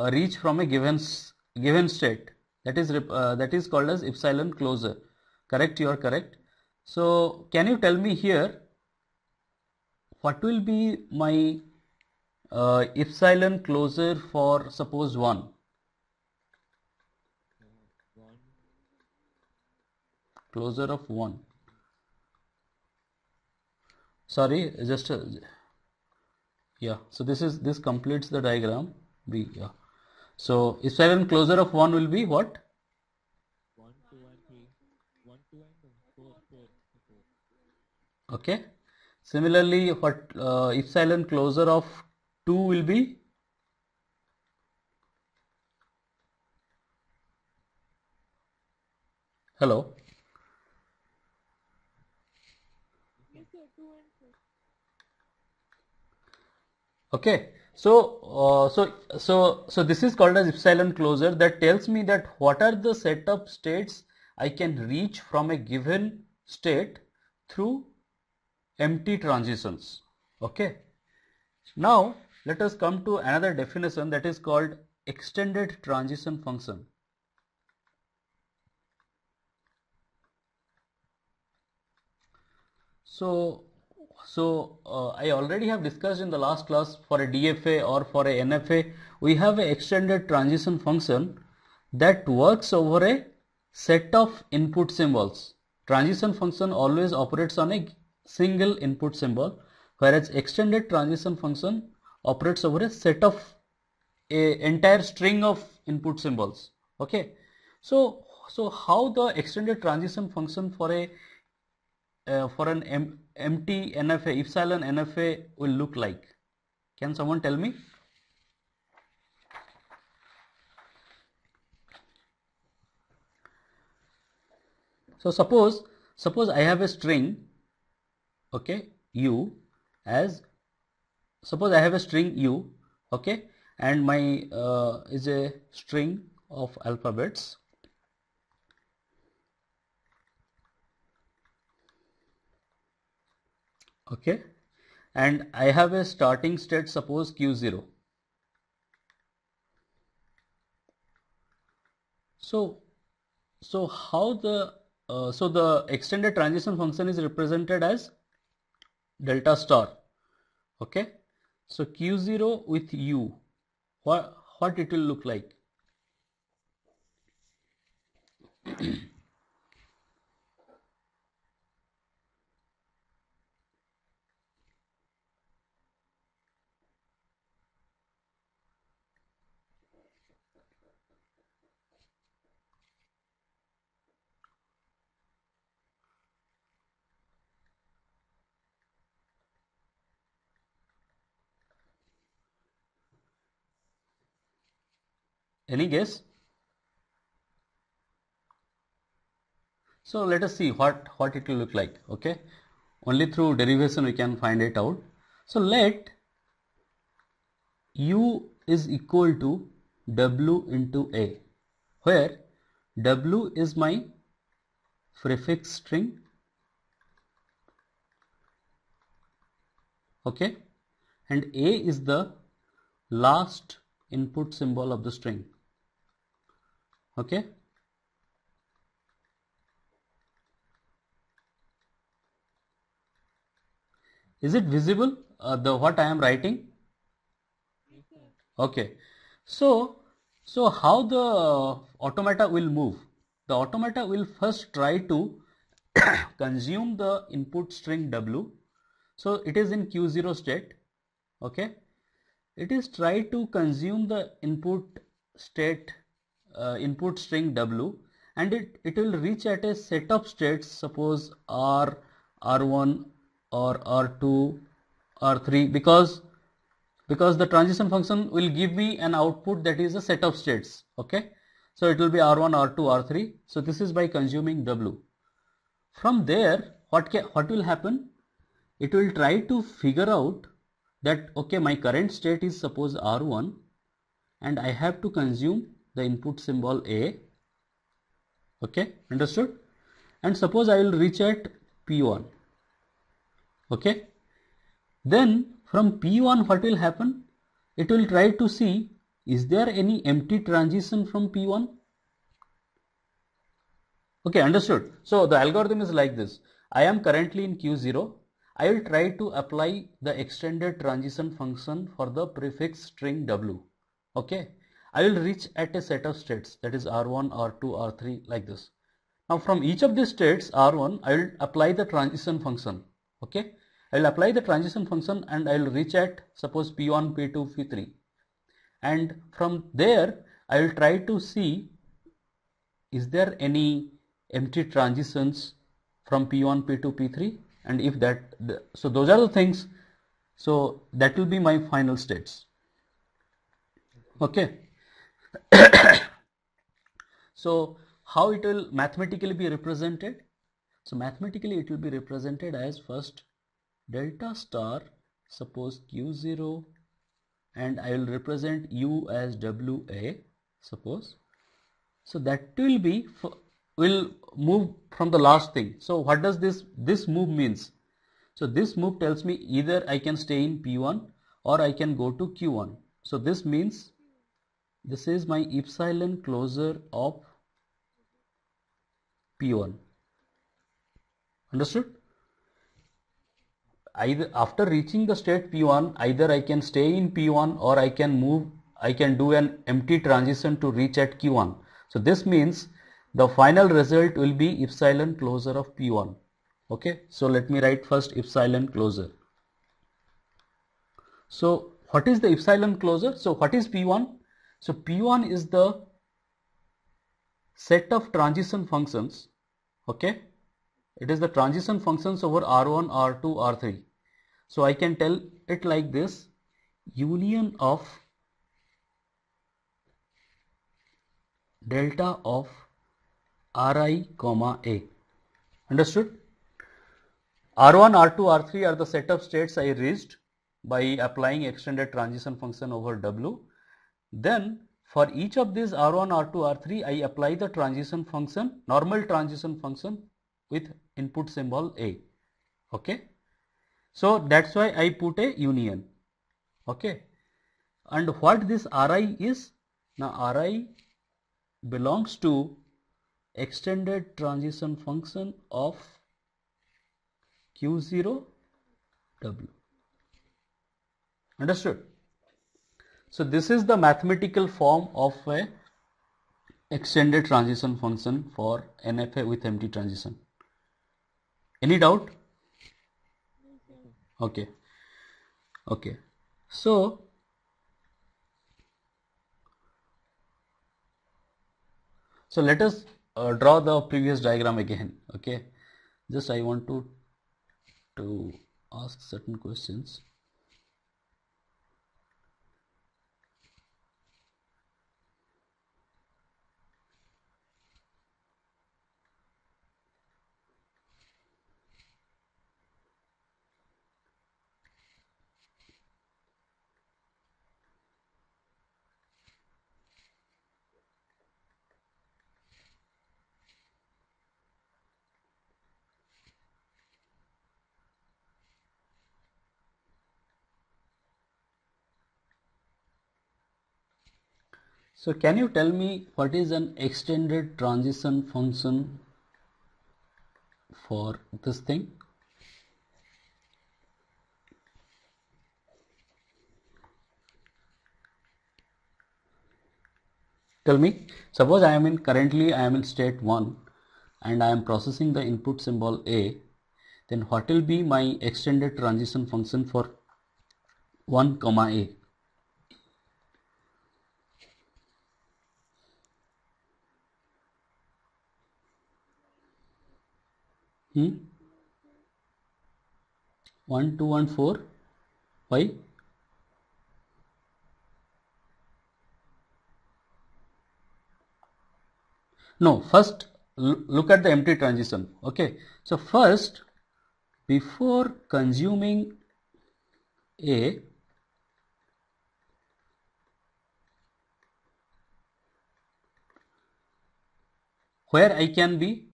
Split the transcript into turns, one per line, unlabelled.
uh, reach from a given given state. That is uh, that is called as epsilon closure. Correct? You are correct. So can you tell me here what will be my uh, epsilon closure for suppose 1 closure of 1 sorry just uh, yeah. So this is this completes the diagram. B yeah so epsilon closure of 1 will be what
1, 2 and 3. 1, 2 and 4, 4. 4.
okay similarly what uh, epsilon closure of 2 will be hello okay so uh, so so so this is called as epsilon closure that tells me that what are the set of states i can reach from a given state through empty transitions. Okay. Now let us come to another definition that is called extended transition function. So so uh, I already have discussed in the last class for a DFA or for a NFA, we have an extended transition function that works over a set of input symbols. Transition function always operates on a single input symbol, whereas extended transition function operates over a set of a entire string of input symbols. Okay, so so how the extended transition function for a uh, for an M empty NFA, epsilon NFA will look like? Can someone tell me? So suppose, suppose I have a string, okay, u as, suppose I have a string u, okay, and my uh, is a string of alphabets okay? And I have a starting state suppose q0 so so how the uh, so the extended transition function is represented as delta star. Okay? So q0 with u what what it will look like Any guess? So let us see what, what it will look like. Okay. Only through derivation we can find it out. So let u is equal to w into a where w is my prefix string okay and a is the last input symbol of the string okay? Is it visible uh, the what I am writing? Okay. So so how the automata will move? The automata will first try to consume the input string w. So it is in q0 state okay? It is try to consume the input state uh, input string w and it, it will reach at a set of states suppose r r1 or r2 r3 because because the transition function will give me an output that is a set of states okay? So it will be r1 r2 r3 so this is by consuming w. From there what what will happen? It will try to figure out that okay my current state is suppose r1 and i have to consume the input symbol A. Okay, understood? And suppose I will reach at P1. Okay, then from P1 what will happen? It will try to see is there any empty transition from P1? Okay, understood. So the algorithm is like this. I am currently in Q0. I will try to apply the extended transition function for the prefix string W. Okay. I will reach at a set of states that is R1, R2, R3 like this. Now from each of these states R1 I will apply the transition function. Okay. I will apply the transition function and I will reach at suppose P1, P2, P3 and from there I will try to see is there any empty transitions from P1, P2, P3 and if that so those are the things so that will be my final states okay so how it will mathematically be represented? So mathematically it will be represented as first delta star suppose q0 and I will represent u as WA suppose. So that will be will move from the last thing. So what does this this move means? So this move tells me either I can stay in P1 or I can go to Q1 so this means this is my epsilon closure of P1 understood? Either after reaching the state P1 either I can stay in P1 or I can move I can do an empty transition to reach at Q1 so this means the final result will be epsilon closure of P1 okay? So let me write first epsilon closure. So what is the epsilon closure? So what is P1 so P1 is the set of transition functions okay it is the transition functions over R1, R2, R3. So I can tell it like this union of delta of Ri comma A. Understood? R1, R2, R3 are the set of states I reached by applying extended transition function over W. Then for each of these R1, R2, R3 I apply the transition function, normal transition function with input symbol A. Okay. So that's why I put a union. Okay. And what this Ri is? Now Ri belongs to extended transition function of Q0 W. Understood? So this is the mathematical form of a extended transition function for NFA with empty transition. Any doubt? Okay. Okay. So, so let us uh, draw the previous diagram again. Okay. Just I want to to ask certain questions. So can you tell me what is an extended transition function for this thing? Tell me, suppose I am in currently I am in state 1 and I am processing the input symbol A, then what will be my extended transition function for 1 comma A? Hmm? 1, 2 and 4. Why? No, first look at the empty transition. Okay. So first, before consuming A, where I can be